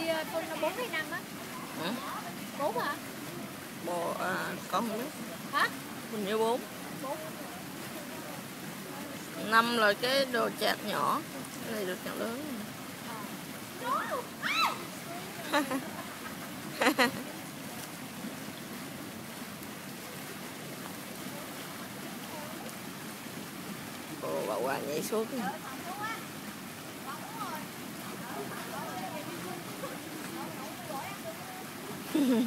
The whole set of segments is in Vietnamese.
ờ, phân là 4 hay 5 á? hả 4 hả? bò à, con không biết Hả? mình như bốn 4. năm là cái đồ chạc nhỏ cái này được chạc lớn Ồ, bà nhảy xuống cái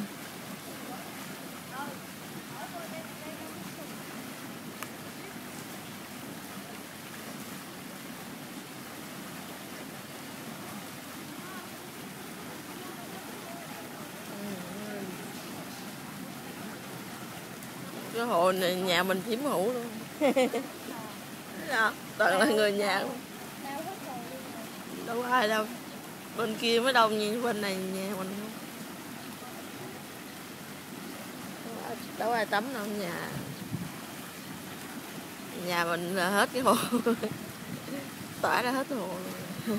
hồ này nhà mình chiếm hữu luôn. Đó, toàn là người nhà luôn. Đâu có ai đâu. Bên kia mới đông như bên này nhà mình không. Đâu, ai- tắm đâu nhà nhà mình là hết cái hồ tỏa ra hết cái hồ.